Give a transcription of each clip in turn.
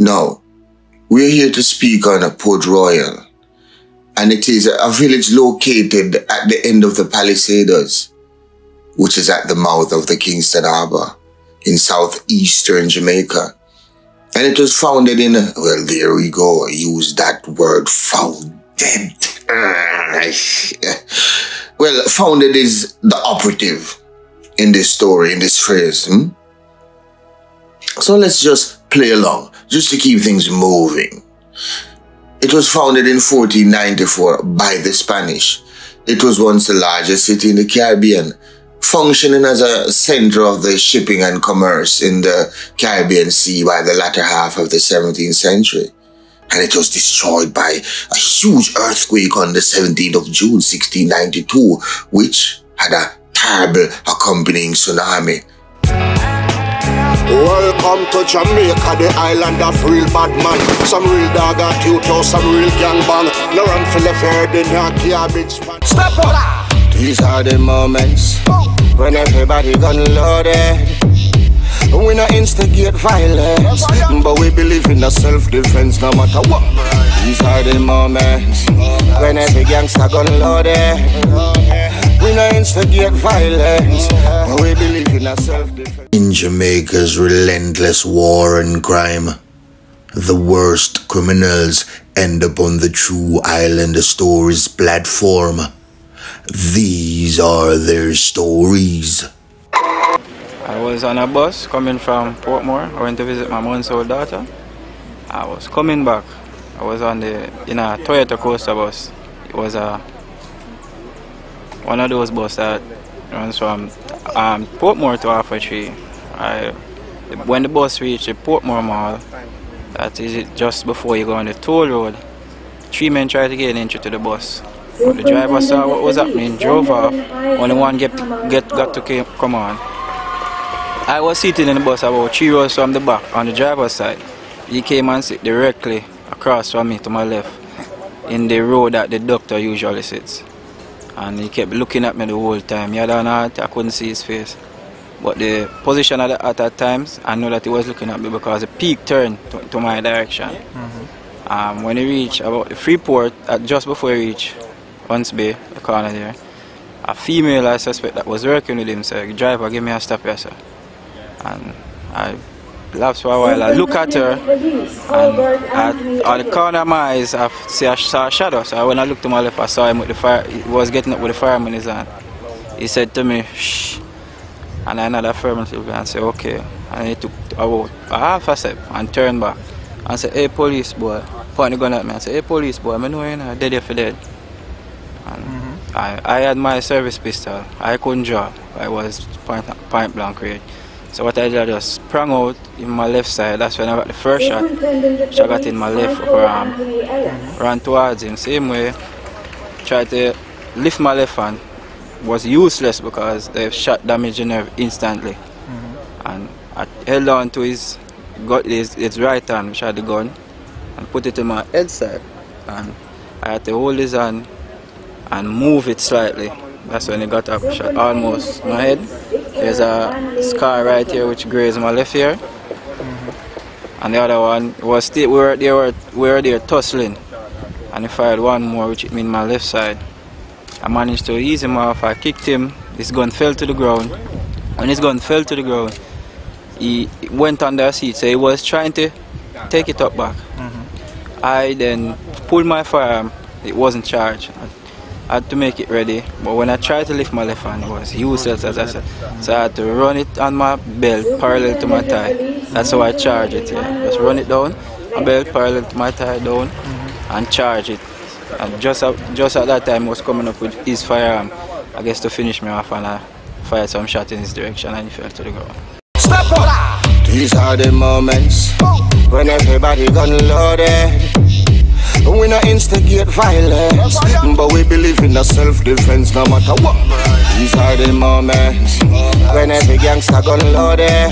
Now, we're here to speak on a Port Royal, and it is a village located at the end of the Palisades, which is at the mouth of the Kingston Harbour in southeastern Jamaica. And it was founded in, well, there we go, use that word, founded. well, founded is the operative in this story, in this phrase. Hmm? So let's just play along, just to keep things moving. It was founded in 1494 by the Spanish. It was once the largest city in the Caribbean, functioning as a center of the shipping and commerce in the Caribbean Sea by the latter half of the 17th century. And it was destroyed by a huge earthquake on the 17th of June 1692, which had a terrible accompanying tsunami. Welcome to Jamaica, the island of real bad man. Some real dog at you, some real gang bang. No run for the fair, the garbage span. Step up! These are the moments when everybody gun loaded. We not instigate violence, but we believe in the self-defense no matter what. These are the moments when every gangster gun loaded. We not instigate violence, but we believe in a self-defense. In Jamaica's relentless war and crime, the worst criminals end up on the True Island Stories platform. These are their stories. I was on a bus coming from Portmore. I went to visit my month's old daughter. I was coming back. I was on the in a Toyota Coaster bus. It was a one of those buses that runs from um, Portmore to Half Tree. I, when the bus reached Portmore Mall, that is just before you go on the toll road, three men tried to get entry to the bus. When the driver saw what was happening, drove off. Only one get, get got to come on. I was sitting in the bus about three rows from the back on the driver's side. He came and sit directly across from me to my left in the row that the doctor usually sits. And he kept looking at me the whole time. He had an heart, I couldn't see his face. But the position at, the, at that times, I know that he was looking at me because the peak turned to, to my direction. Mm-hmm. Um, when he reached about the Freeport, uh, just before he reached Hunts Bay, the corner there, a female I suspect that was working with him said, driver, give me a stop here, sir. And I laughed for a while. I look at her, and at, at the corner of my eyes, I see I saw a shadow. So when I looked to my left, I saw him with the fire. He was getting up with the fireman in his hand. He said to me, "Shh," and I nodded affirmatively and said, "Okay." And he took about a half a step and turned back and said, "Hey, police boy," pointing the gun at me. and said, "Hey, police boy, I know you're not dead if you're dead." And mm -hmm. I, I had my service pistol. I couldn't draw. I was point, point blank range. So what I did, I just sprang out in my left side. That's when I got the first shot. Shot got in my left upper arm. Ran towards him. Same way. Tried to lift my left hand. Was useless because the shot damaged the nerve instantly. Mm-hmm. And I held on to his, got his, his right hand, which had the gun, and put it in my head side. And I had to hold his hand and move it slightly. That's when he got up, shot almost my head. There's a scar right here which grazed my left ear. Mm -hmm. And the other one was still we were they were we were there tussling. And he fired one more which hit me in my left side. I managed to ease him off, I kicked him, his gun fell to the ground. When his gun fell to the ground, he went under a seat, so he was trying to take it up back. Mm -hmm. I then pulled my firearm, it wasn't charged. I had to make it ready, but when I tried to lift my left hand, it was useless as I said. So I had to run it on my belt parallel to my thigh. That's how I charge it, yeah. Just run it down, my belt parallel to my thigh down, mm-hmm. and charge it. And just at, just at that time, I was coming up with his firearm, I guess to finish me off, and I fired some shot in his direction, and he fell to the ground. These are the moments when everybody gun loaded. We not instigate violence, but we believe in the self-defense no matter what. These are the moments when every gangster gun loaded.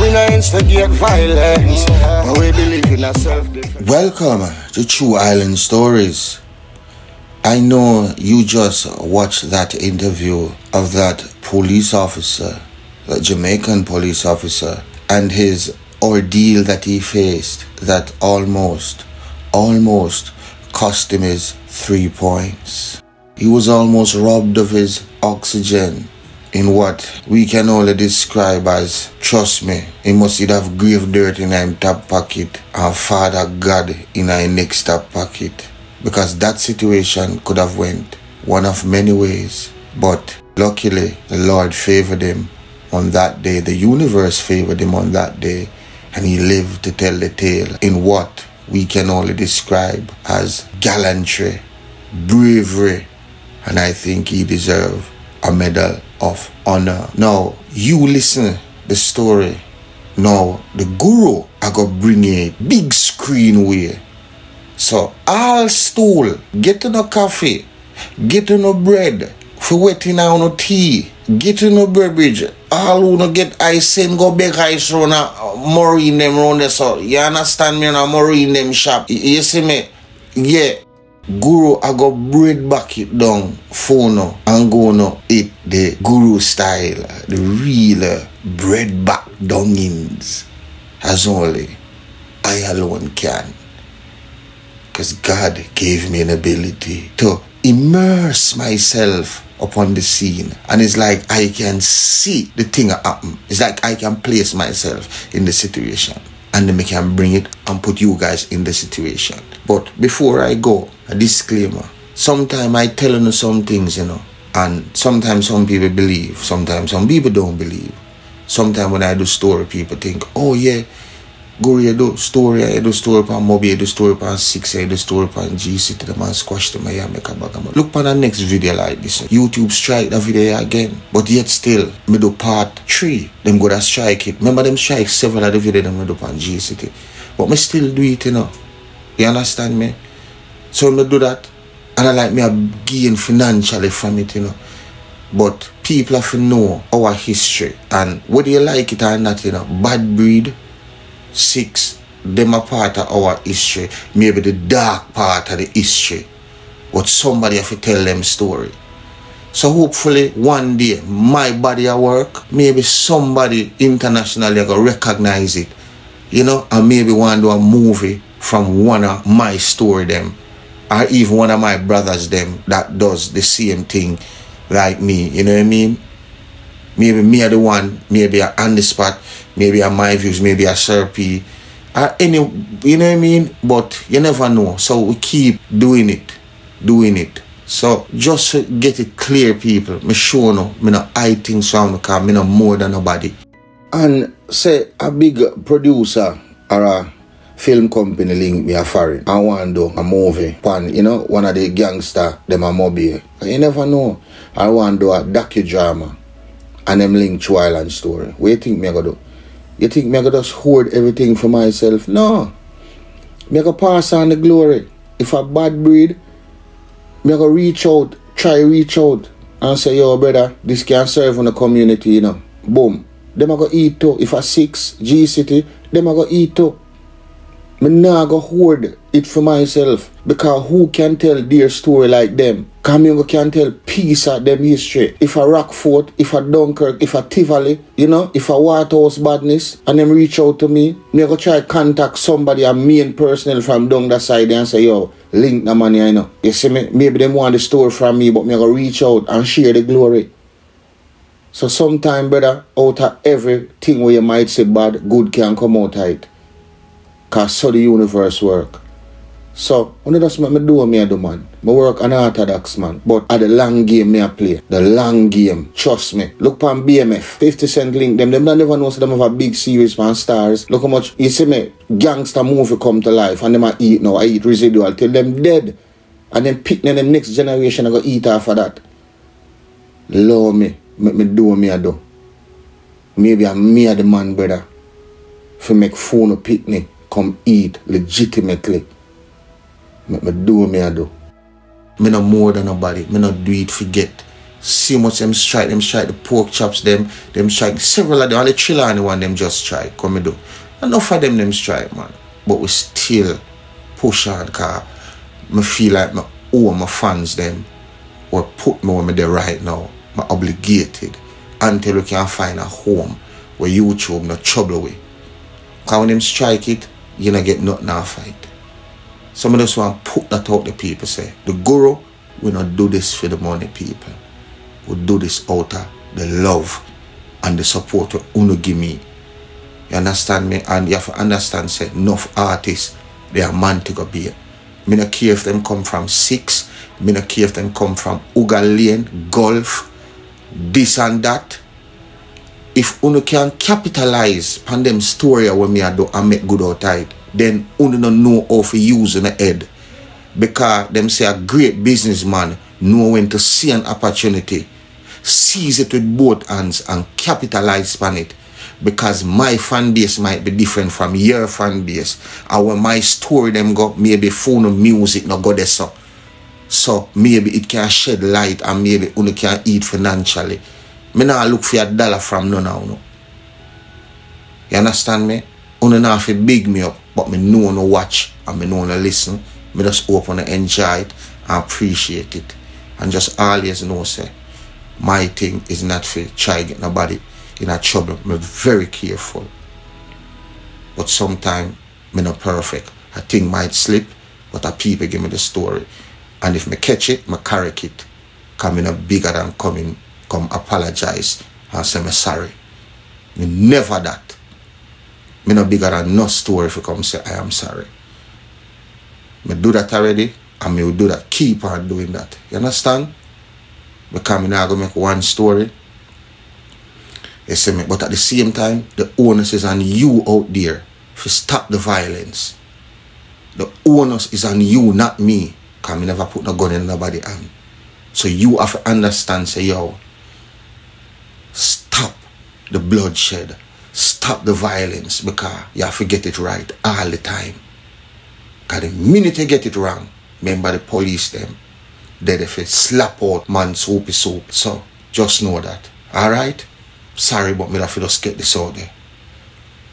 We not instigate violence, but we believe in a self-defense. Welcome to True Island Stories. I know you just watched that interview of that police officer, that Jamaican police officer, and his ordeal that he faced that almost, almost cost him his three points. He was almost robbed of his oxygen in what we can only describe as trust me, he must have grave dirt in him top pocket and Father God in his next top pocket. Because that situation could have went one of many ways. But luckily the Lord favored him on that day. The universe favored him on that day and he lived to tell the tale in what we can only describe as gallantry, bravery, and I think he deserved a medal of honor. Now, you listen the story. Now, the guru I got bring a big screen way. So, all stool, get a coffee, get a bread, for waiting on a tea, get a beverage. All who no get ice and go back ice round a marine them round there. So, you understand me? a marine them shop. You see me? Yeah. Guru I go bread back it down phone and go no eat the guru style, the real bread back dongins as only I alone can. Because God gave me an ability to immerse myself upon the scene and it's like I can see the thing happen. It's like I can place myself in the situation and then I can bring it and put you guys in the situation. But before I go, a disclaimer. Sometimes I tell you some things, you know, and sometimes some people believe, sometimes some people don't believe. Sometimes when I do story, people think, oh yeah, go you do story, I do story upon Mobay, I do story upon Six, I do story upon G City, the man squash them, I make a bag of Look on the next video like this. YouTube strike the video again. But yet still, me do part three. Them go to strike it. Remember them strike several of the video them do upon G City. But me still do it, you know. You understand me? So I do that. And I like me I gain financially from it, you know. But people have to know our history. And whether you like it or not, you know, bad breed, six, them a part of our history. Maybe the dark part of the history. But somebody have to tell them story. So hopefully one day my body at work, maybe somebody internationally going to recognize it. You know, and maybe want to do a movie from one of my story them or even one of my brothers them that does the same thing like me. You know what I mean? Maybe me are the one, maybe I on the spot, maybe I my views, maybe I Serpy, or any, you know what I mean? But you never know. So we keep doing it, doing it. So just get it clear, people, me sure no, me no I things from because me no more than nobody. And say a big producer or a film company link me a foreign I want to do a movie pan, you know, one of the gangster them a mobile. You never know. I want to do a docudrama and them link to Island story. What you think me gonna do? You think me gonna just hoard everything for myself? No. Me gonna pass on the glory. If a bad breed, me gonna reach out, try reach out and say, yo brother, this can serve on the community, you know. Boom. Them I go eat too. If a six G City, them I go eat too. Me nah go hoard it for myself because who can tell their story like them? Me can tell piece of them history. If a Rockfort, if a Dunkirk, if a Tivoli, you know, if a Waterhouse badness, and them reach out to me, me go try contact somebody, a main personnel from down that side and say, yo, link the money, I know. You see me? Maybe them want the story from me, but me go reach out and share the glory. So sometime, brother, out of everything where you might say bad, good can come out of it. Cause so the universe work. So, when that's what me do, me do, man. I work unorthodox, man. But at the long game, me I play. The long game. Trust me. Look on BMF. 50 Cent link them. Them don't never know so them have a big series man stars. Look how much, you see me, gangster movie come to life and them I eat now. I eat residual till them dead. And then pick them next generation I go eat after that. Love me. Make me do what me I do. Maybe I'm me the man, brother. For make phone a picnic come eat legitimately. Make me do what me I do. Me no more than nobody. Me no do it forget. See much them strike, them strike the pork chops, them, them strike several of them, and the chiller and the one them just strike. Come me do. Enough of them them strike, man. But we still push hard car. Me feel like me owe my fans them or put me where me there right now. Me obligated until we can find a home where YouTube no trouble with Because when them strike it, you not get nothing off fight. Some of us want to put that out the people say. The guru will not do this for the money people. We do this out of the love and the support that Uno give me. You understand me? And you have to understand say enough artists they are man to go be. Me not care if them come from six, me not care if them come from Uga Lane, golf, this and that if uno can capitalize on them story when me I do and make good out of it, then uno don't know how to use in the head. Because them say a great businessman know when to see an opportunity, seize it with both hands and capitalize on it. Because my fan base might be different from your fan base. And when my story them go, maybe phone music not go there so. So maybe it can shed light and maybe uno can eat financially. Me not look for a dollar from none of you. You understand me? Uno not fi big me up, but me know no watch and me know no listen. Me just open and enjoy it and appreciate it. And just always know say, my thing is not for try get nobody in a trouble. Me very careful. But sometimes me not perfect. A thing might slip, but a people give me the story. And if me catch it, me correct it. Coming up bigger than coming come apologize and say me sorry. Me never that. Me no bigger than no story if you come say I am sorry. Me do that already and me will do that. Keep on doing that. You understand? Because me not gonna make one story. You see me, but at the same time, the onus is on you out there to stop the violence. The onus is on you, not me. Cause me never put no gun in nobody hand. So you have to understand, say, yo, stop the bloodshed, stop the violence because you have to get it right all the time. Because the minute you get it wrong, remember the police them, they if it slap out man soapy soap. So just know that. Alright? Sorry but me have to just get this out there.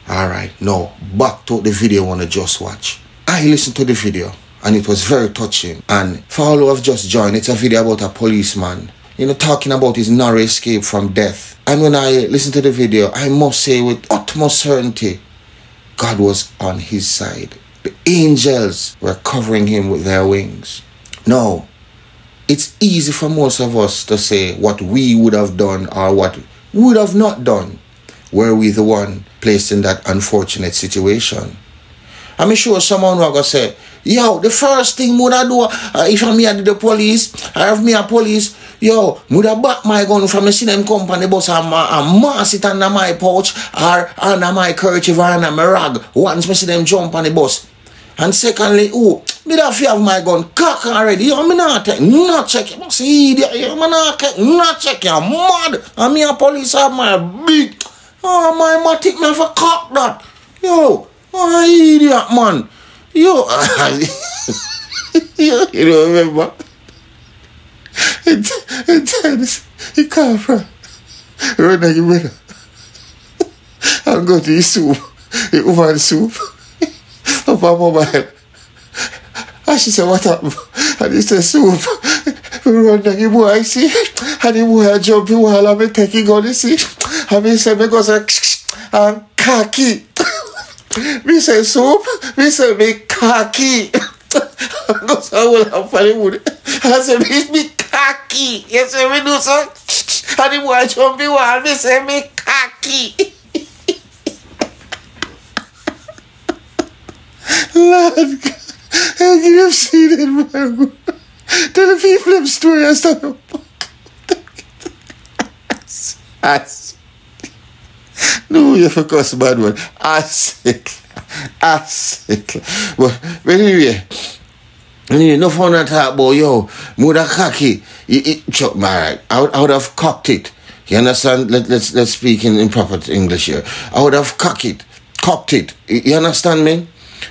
Alright, now back to the video I wanna just watch. I listened to the video and it was very touching. And for all who have just joined, it's a video about a policeman, you know, talking about his narrow escape from death. And when I listened to the video, I must say with utmost certainty, God was on his side. The angels were covering him with their wings. No, it's easy for most of us to say what we would have done or what we would have not done were we the one placed in that unfortunate situation. I'm sure someone will go say, yo, the first thing would I do uh, if I'm here the police, I have me a police, yo, would I back my gun from the them company bus and, and mass it under my pouch or under my kerchief or under my rag once me see them jump on the bus. And secondly, oh, me that fear of my gun cock already. Yo, me not take, not check. You see, idiot. Yo, me not take, not check. You mad. And me a police have my big, oh, my matic me for cock that. Yo, oh, idiot, man. Yo, yo, you don't remember? It, it, he come from, run you better. And go to the soup, the oven soup. Up our mobile. And she said, what up? And he said, soup. We run down the boy, see? And the boy jump in while I'm taking on the seat. And he said, me go say, and khaki. Me say soup. Me say me khaki. I go say, well, I'm funny mood. I say, me, me You say, me do so. And the boy jump in while me say, me khaki. Lord God. You have seen it, man. Tell the people them story I start As No, you forgot bad one. Acid. Acid. But, but anyway, anyway, no fun to talk boy, yo, chuck, my, I would, I would have cocked it. You understand? Let, let's let's speak in, in proper English here. I would have cocked it. Cocked it. You you understand me?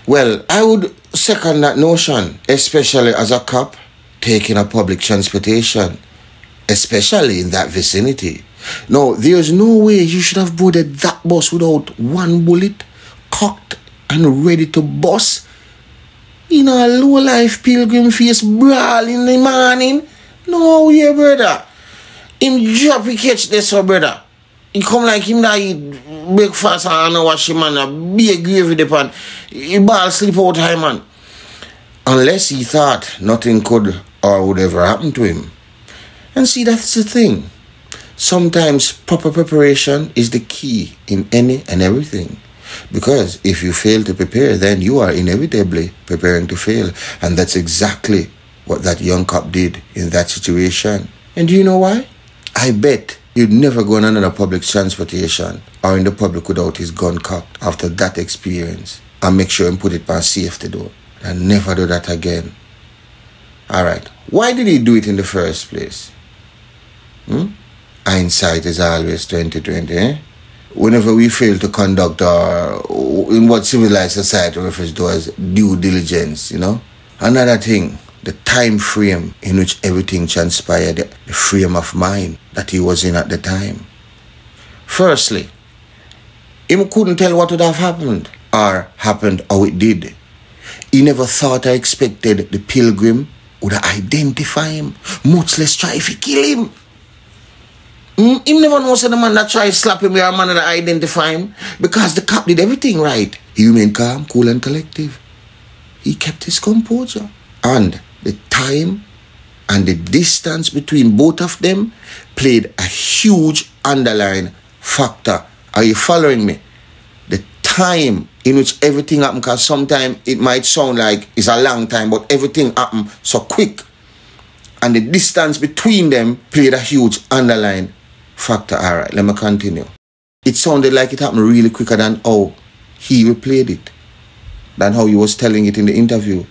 Well, I would second that notion, especially as a cop taking a public transportation, especially in that vicinity. No, there's no way you should have boarded that bus without one bullet cocked and ready to bust. In a low life pilgrim face brawl in the morning. No way, brother. Him drop he catch this, so brother. He come like him that he breakfast and I wash him man, a big gravy depend. He ball sleep out high man. Unless he thought nothing could or would ever happen to him. And see that's the thing. Sometimes proper preparation is the key in any and everything. Because if you fail to prepare, then you are inevitably preparing to fail. And that's exactly what that young cop did in that situation. And do you know why? I bet you'd never go on another public transportation or in the public without his gun cocked after that experience. And make sure and put it on safety door. And never do that again. Alright. Why did he do it in the first place? Hmm? Hindsight is always 2020, eh? Whenever we fail to conduct our, in what civilized society refers to as due diligence, you know? Another thing, the time frame in which everything transpired, the frame of mind that he was in at the time. Firstly, him couldn't tell what would have happened or happened how it did. He never thought or expected the pilgrim would identify him, much less try if he kill him. Mm, him never knows the man that try to slap him or a man that identify him because the cop did everything right. He remained calm, cool and collective. He kept his composure. And the time and the distance between both of them played a huge underlying factor. Are you following me? The time in which everything happened, because sometimes it might sound like it's a long time, but everything happened so quick. And the distance between them played a huge underlying factor. All right, let me continue. It sounded like it happened really quicker than how he replayed it, than how he was telling it in the interview.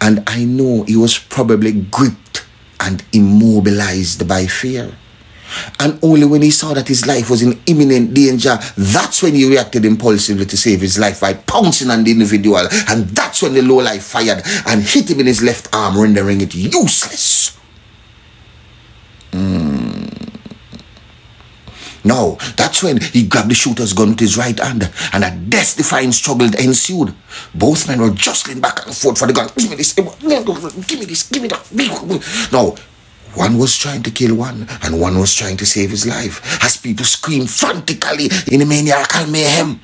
And I know he was probably gripped and immobilized by fear. And only when he saw that his life was in imminent danger, that's when he reacted impulsively to save his life by pouncing on the individual. And that's when the low life fired and hit him in his left arm, rendering it useless. Mm. Now, that's when he grabbed the shooter's gun with his right hand, and a death-defying struggle ensued. Both men were jostling back and forth for the gun. Give me this, give me this, give me that. Now, one was trying to kill one, and one was trying to save his life, as people screamed frantically in a maniacal mayhem.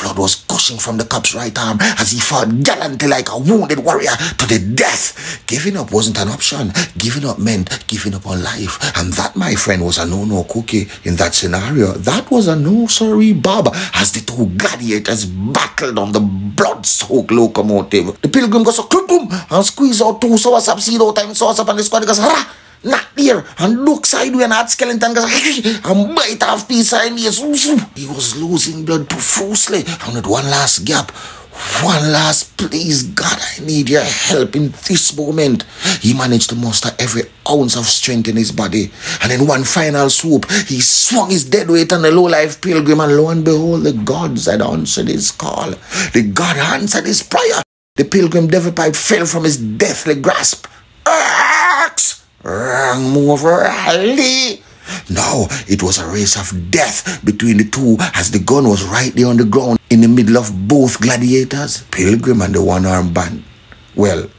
Blood was gushing from the cop's right arm as he fought gallantly like a wounded warrior to the death. Giving up wasn't an option. Giving up meant giving up on life. And that, my friend, was a no-no cookie in that scenario. That was a no sorry Bob as the two gladiators battled on the blood-soaked locomotive. The pilgrim goes so boom and squeeze out two sours up, see no time sours up and the squad goes ha! Not there and look sideways and that skeleton and bite off piece of me. He was losing blood profusely and with one last gap. One last please God I need your help in this moment. He managed to muster every ounce of strength in his body and in one final swoop he swung his dead weight on the low life pilgrim and lo and behold the gods had answered his call. The God answered his prayer. The pilgrim devil pipe fell from his deathly grasp. Axe! Wrong move. Now it was a race of death between the two as the gun was right there on the ground in the middle of both gladiators, Pilgrim and the one-armed band. Well,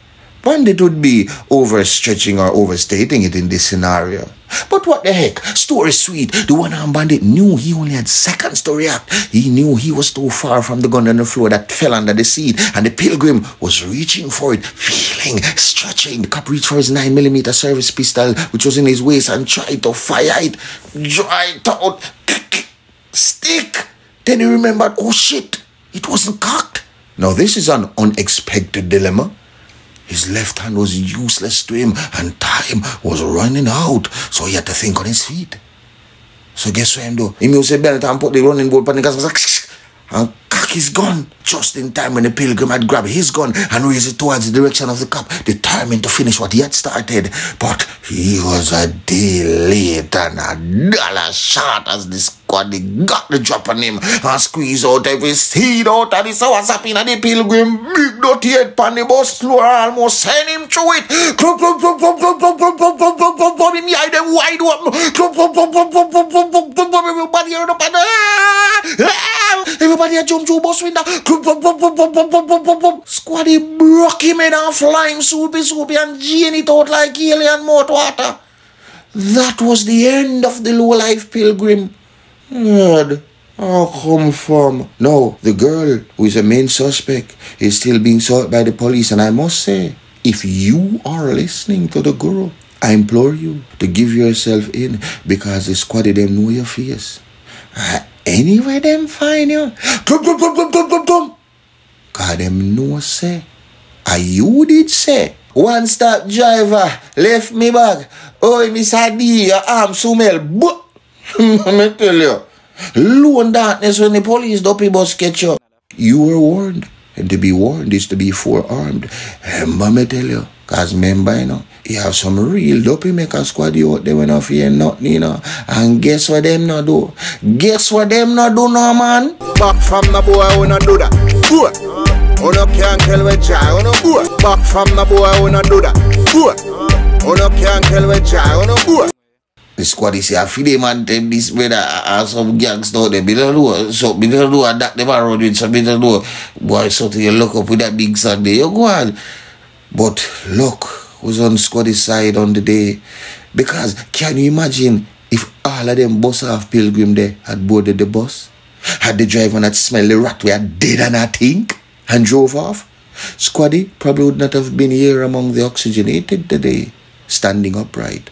Bandit would be overstretching or overstating it in this scenario. But what the heck? Story sweet. The one armed bandit knew he only had seconds to react. He knew he was too far from the gun on the floor that fell under the seat, and the pilgrim was reaching for it, feeling, stretching. The cop reached for his 9mm service pistol, which was in his waist, and tried to fire it. Dry out. Stick. Then he remembered, oh shit, it wasn't cocked. Now, this is an unexpected dilemma. His left hand was useless to him and time was running out, so he had to think on his feet. So guess what him do? He use a belt and put the running board on the gas and cock his gun just in time when the pilgrim had grabbed his gun and raised it towards the direction of the cop, determined to finish what he had started. But he was a day late and a dollar short as this God, they got the drop on him and squeeze out every seed out of the sour sap in the pilgrim. Big dirty head pan the bus slow almost send him through it. Clump, clump, clump, clump, clump, clump, clump, clump, clump, clump, clump, clump, him eye them wide open. Clump, clump, clump, clump, clump, clump, clump, clump, clump, everybody heard up and everybody had jump kom zo boswinda. Squaddy broke him in and flying soupy soupy and Jane it out like alien mouth water. That was the end of the low-life pilgrim. God. How come from? No, the girl who is a main suspect is still being sought by the police. And I must say, if you are listening to the guru, I implore you to give yourself in because the squad of them know your face. Anywhere them find you. Come, come, come, come, come, come, come. Ka them know say, A you did say, One stop driver. Left me back. Oy, Miss a your arm sumel. Bo! Me tell you. Loan darkness when the police dopey bus catch you. You were warned. And to be warned is to be forearmed. Remember me tell you. Cause remember, you know. You have some real dopey maker squad you out there when I fear nothing, you know. And guess what them not do? Guess what them not do no man? Back from the boy who not do that. Boy. Who no can't tell where jai, who no boy. Back from the boy who not do that. Boy. Who no can't tell where jai, who no boy. The squad is here. Feed them and them this brother and some gangs down there. Middle do so middle do and that them around with some middle do. Boy, so to you look up with that big Sunday. You go on. But look who's on squad's side on the day. Because can you imagine if all of them bus off pilgrim there had boarded the bus? Had the driver not smell the rat we had dead and I think and drove off? Squaddy probably would not have been here among the oxygenated today, standing upright.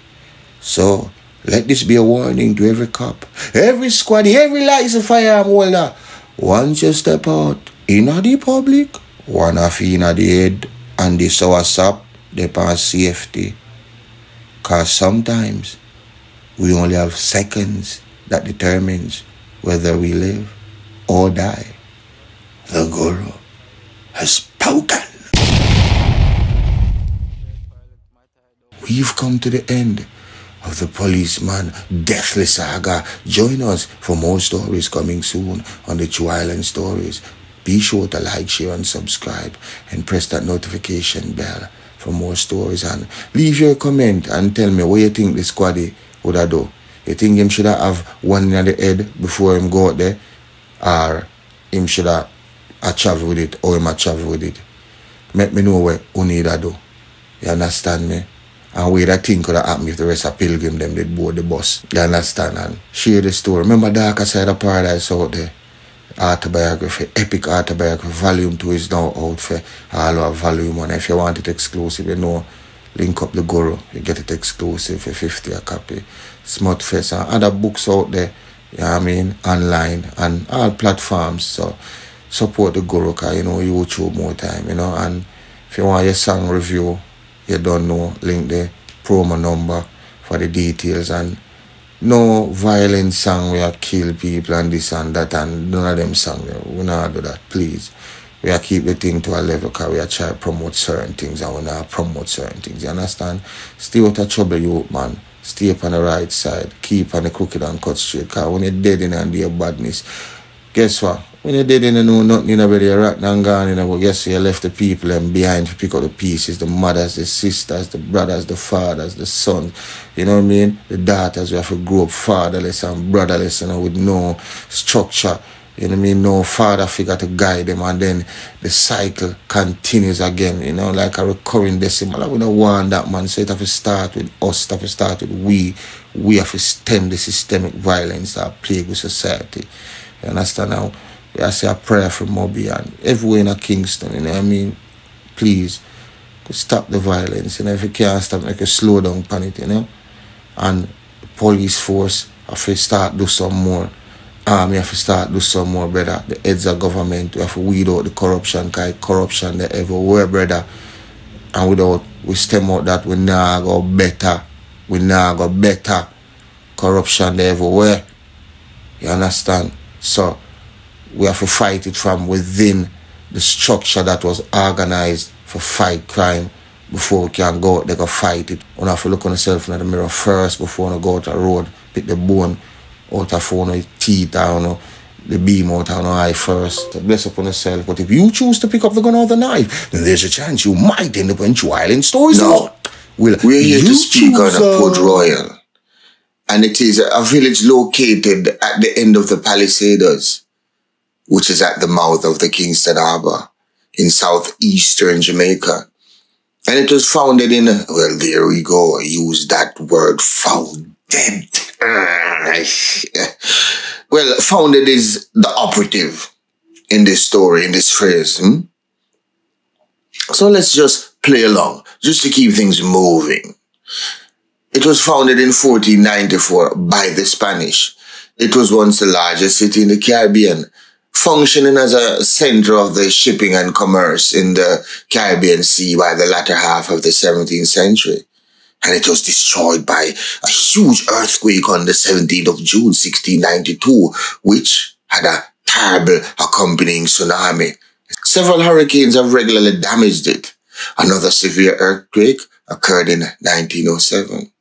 So let this be a warning to every cop, every squaddy, every license firearm holder. Once you step out in the public, one off in the head and the sour sap, they pass safety. Cause sometimes we only have seconds that determines whether we live or die. The Guru has spoken. We've come to the end of the policeman deathly saga. Join us for more stories coming soon on the True Island Stories. Be sure to like, share, and subscribe, and press that notification bell for more stories. And leave your comment and tell me what you think the squaddy would have do. You think him should have one in the head before him go out there, or him should have travel with it, or him travel with it. Let me know what you need to do. You understand me? And where that thing could have happened if the rest of Pilgrim them did board the bus. You understand? And share the story. Remember Darker Side of Paradise out there? Autobiography, epic autobiography, volume 2 is now out for all our volume 1. If you want it exclusive, you know, link up the Guru. You get it exclusive for 50 a copy. Smutfest and other books out there, you know I mean, online and all platforms. So support the Guru because, you know, YouTube more time, you know, and if you want your song review, you don't know, link the promo number for the details and no violent song where kill people and this and that and none of them song we not do that please. We are keep the thing to a level because we are try to promote certain things and we not promote certain things you understand? Stay out of trouble you man. Stay up on the right side. Keep on the crooked and cut straight because when you're dead in and your badness guess what when you're dead in know nothing in already you're rotten and gone in but guess you left the people and behind to pick up the pieces? The mothers the sisters the brothers the fathers the sons. You know what I mean? The daughters we have to grow up fatherless and brotherless you know with no structure. You know what I mean? No father figure to guide them. And then the cycle continues again you know like a recurring decimal. We don't want that man. So it have to start with us it have to start with we. We have to stem the systemic violence that plague with society. You understand now I say a prayer for Mobay and everywhere in Kingston, you know what I mean? Please, stop the violence, you know, if you can't stop, make a slow down on it, you know? And police force have to start do some more. Army have to start do some more, brother. The heads of government, we have to weed out the corruption, because corruption they everywhere, brother. And without we stem out that, we now go better. We now go better. Corruption they everywhere. You understand? So, we have to fight it from within the structure that was organized for fight crime before we can go out there go fight it. We have to look on yourself in the mirror first before we go out the road, pick the bone out of of teeth or know, the beam out of the eye first. Bless upon yourself. But if you choose to pick up the gun or the knife, then there's a chance you might end up in True Island stories. No. We're here to you speak on uh, Port Royal. And it is a village located at the end of the Palisades, which is at the mouth of the Kingston Harbor in southeastern Jamaica. And it was founded in, well, there we go. I use that word founded well, founded is the operative in this story, in this phrase. Hmm? So let's just play along, just to keep things moving. It was founded in 1494 by the Spanish. It was once the largest city in the Caribbean, functioning as a center of the shipping and commerce in the Caribbean Sea by the latter half of the 17th century. And it was destroyed by a huge earthquake on the 17th of June, 1692, which had a terrible accompanying tsunami. Several hurricanes have regularly damaged it. Another severe earthquake occurred in 1907.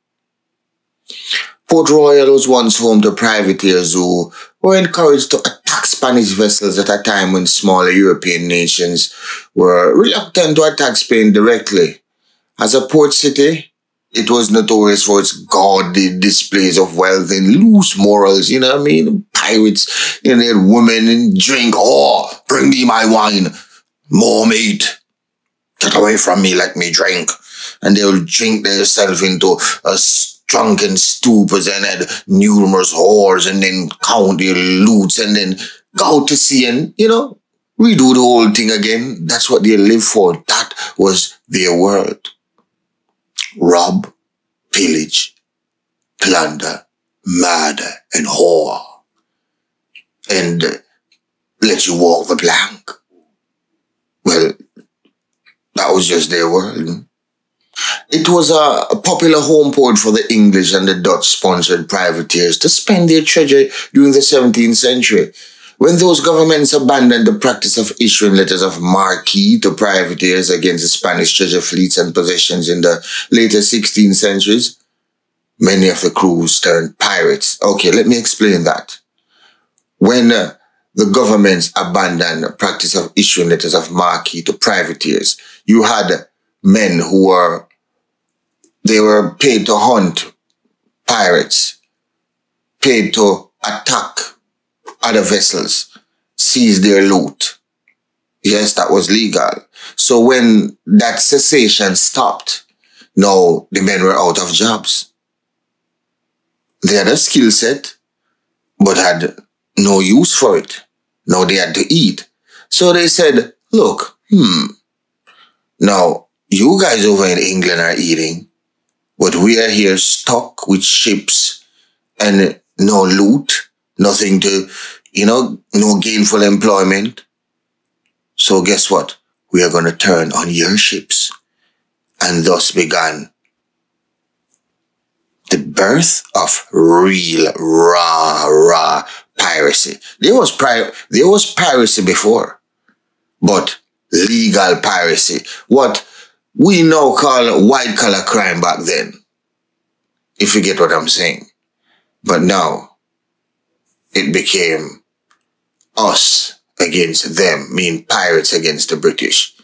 Port Royal was once home to privateers who were encouraged to Spanish vessels at a time when smaller European nations were reluctant to attack Spain directly. As a port city, it was notorious for its gaudy displays of wealth and loose morals, you know what I mean? Pirates, you know, they had women and drink. Oh, bring me my wine. More meat. Get away from me, let me drink. And they'll drink themselves into a drunken stupors and had numerous whores and then count their loots and then go out to sea and, you know, redo the whole thing again. That's what they live for. That was their world. Rob, pillage, plunder, murder, and whore. And uh, let you walk the plank. Well, that was just their world. It was a, a, popular home port for the English and the Dutch sponsored privateers to spend their treasure during the 17th century. When those governments abandoned the practice of issuing letters of marque to privateers against the Spanish treasure fleets and possessions in the later 16th centuries, many of the crews turned pirates. Okay, let me explain that. When uh, the governments abandoned the practice of issuing letters of marque to privateers, you had men who were they were paid to hunt pirates, paid to attack other vessels, seize their loot. Yes, that was legal. So when that cessation stopped, now the men were out of jobs. They had a skill set, but had no use for it. Now they had to eat. So they said, look, hmm, now you guys over in England are eating, but we are here stuck with ships and no loot, nothing to, you know, no gainful employment. So guess what? We are going to turn on your ships. And thus began the birth of real raw, raw piracy. There was pri- there was piracy before, but legal piracy. What we now call white collar crime back then. If you get what I'm saying. But now, it became us against them, mean pirates against the British.